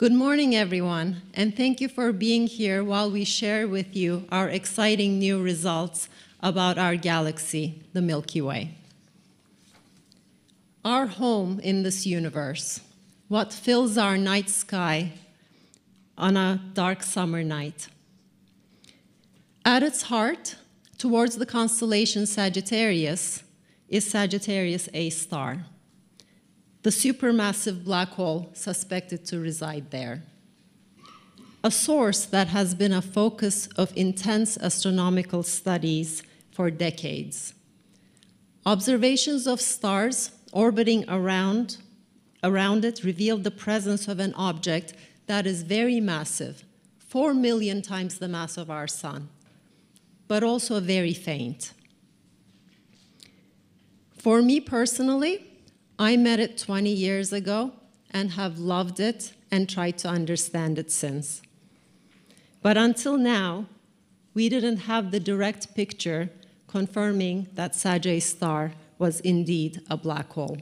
Good morning, everyone, and thank you for being here while we share with you our exciting new results about our galaxy, the Milky Way. Our home in this universe, what fills our night sky on a dark summer night. At its heart, towards the constellation Sagittarius, is Sagittarius A star, the supermassive black hole suspected to reside there. A source that has been a focus of intense astronomical studies for decades. Observations of stars orbiting around, around it revealed the presence of an object that is very massive, 4 million times the mass of our sun, but also very faint. For me personally, I met it 20 years ago and have loved it and tried to understand it since. But until now, we didn't have the direct picture confirming that Sag star was indeed a black hole.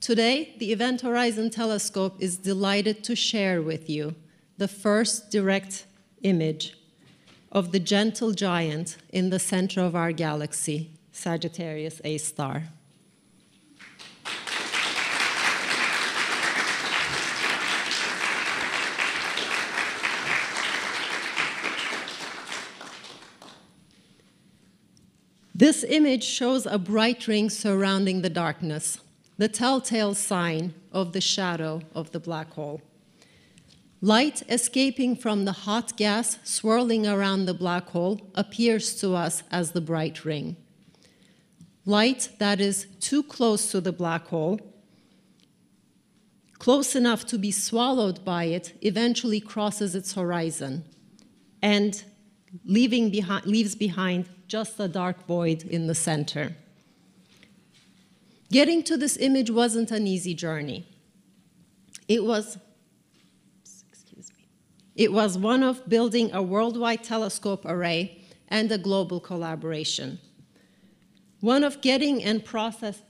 Today, the Event Horizon Telescope is delighted to share with you the first direct image of the gentle giant in the center of our galaxy, Sagittarius A star. This image shows a bright ring surrounding the darkness, the telltale sign of the shadow of the black hole. Light escaping from the hot gas swirling around the black hole appears to us as the bright ring. Light that is too close to the black hole, close enough to be swallowed by it, eventually crosses its horizon and leaving behind, leaves behind just a dark void in the center. Getting to this image wasn't an easy journey. It was, excuse me, it was one of building a worldwide telescope array and a global collaboration. One of getting and process,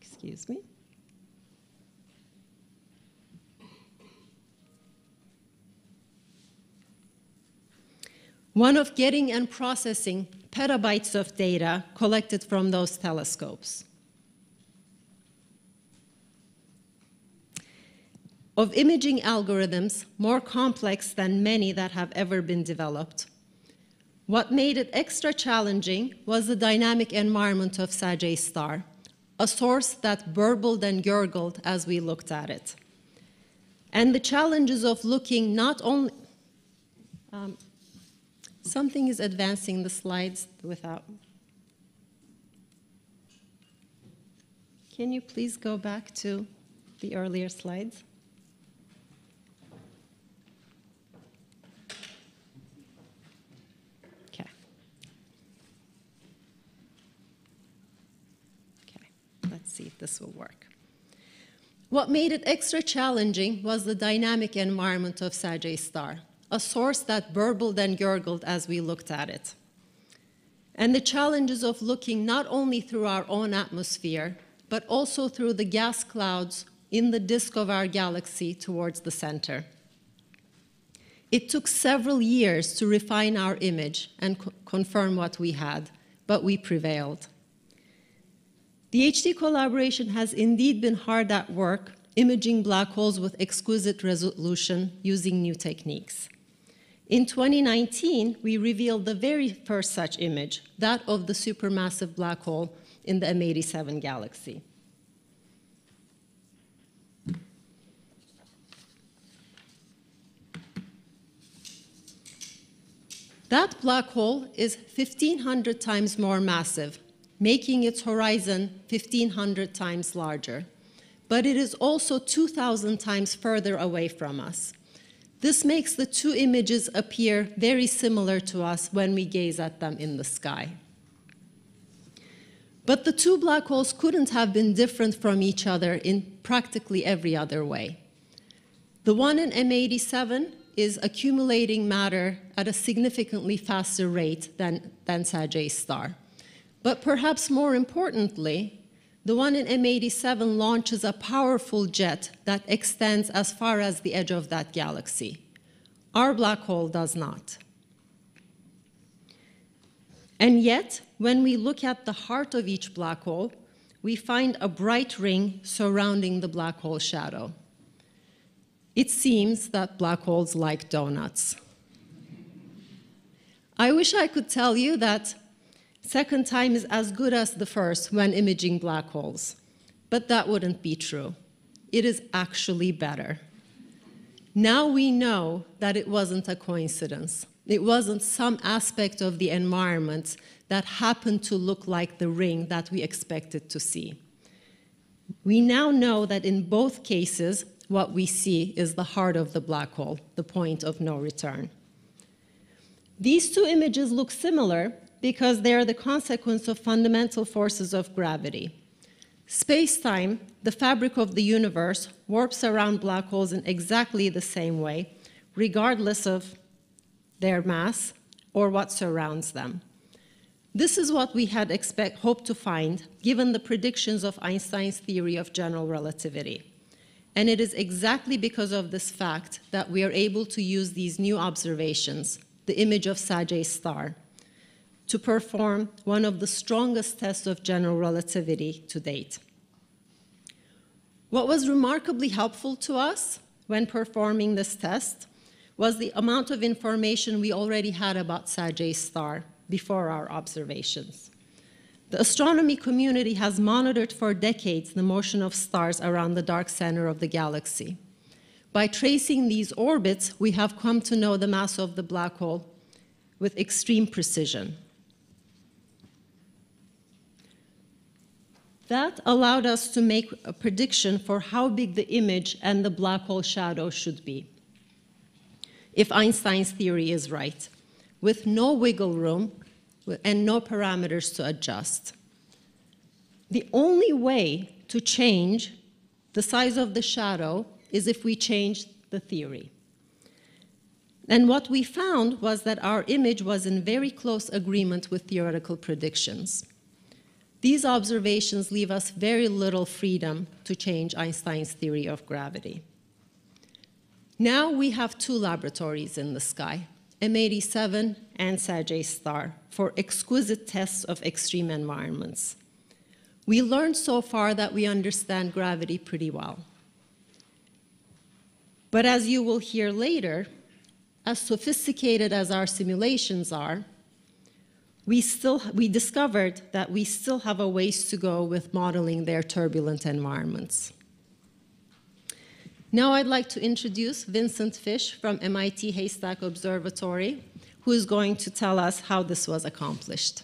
excuse me, one of getting and processing petabytes of data collected from those telescopes. of imaging algorithms more complex than many that have ever been developed. What made it extra challenging was the dynamic environment of Sag star, a source that burbled and gurgled as we looked at it. And the challenges of looking not only, um, something is advancing the slides without. Can you please go back to the earlier slides? Okay. Okay, let's see if this will work. What made it extra challenging was the dynamic environment of Sag star, a source that burbled and gurgled as we looked at it. And the challenges of looking not only through our own atmosphere, but also through the gas clouds in the disk of our galaxy towards the center. It took several years to refine our image and co confirm what we had, but we prevailed. The EHT collaboration has indeed been hard at work imaging black holes with exquisite resolution using new techniques. In 2019, we revealed the very first such image, that of the supermassive black hole in the M87 galaxy. That black hole is 1,500 times more massive making its horizon 1,500 times larger. But it is also 2,000 times further away from us. This makes the two images appear very similar to us when we gaze at them in the sky. But the two black holes couldn't have been different from each other in practically every other way. The one in M87 is accumulating matter at a significantly faster rate than, than Sag star. But perhaps more importantly, the one in M87 launches a powerful jet that extends as far as the edge of that galaxy. Our black hole does not. And yet, when we look at the heart of each black hole, we find a bright ring surrounding the black hole shadow. It seems that black holes like donuts. I wish I could tell you that second time is as good as the first when imaging black holes, but that wouldn't be true. It is actually better. Now we know that it wasn't a coincidence. It wasn't some aspect of the environment that happened to look like the ring that we expected to see. We now know that in both cases, what we see is the heart of the black hole, the point of no return. These two images look similar because they are the consequence of fundamental forces of gravity. Space-time, the fabric of the universe, warps around black holes in exactly the same way, regardless of their mass or what surrounds them. This is what we had expect, hoped to find given the predictions of Einstein's theory of general relativity. And it is exactly because of this fact that we are able to use these new observations, the image of Sagittarius star, to perform one of the strongest tests of general relativity to date. What was remarkably helpful to us when performing this test was the amount of information we already had about Sagittarius star before our observations. The astronomy community has monitored for decades the motion of stars around the dark center of the galaxy. By tracing these orbits, we have come to know the mass of the black hole with extreme precision. That allowed us to make a prediction for how big the image and the black hole shadow should be, if Einstein's theory is right with no wiggle room and no parameters to adjust. The only way to change the size of the shadow is if we change the theory. And what we found was that our image was in very close agreement with theoretical predictions. These observations leave us very little freedom to change Einstein's theory of gravity. Now we have two laboratories in the sky, M87 and Sagittarius star for exquisite tests of extreme environments. We learned so far that we understand gravity pretty well. But as you will hear later, as sophisticated as our simulations are, we, still, we discovered that we still have a ways to go with modeling their turbulent environments. Now I'd like to introduce Vincent Fish from MIT Haystack Observatory, who is going to tell us how this was accomplished.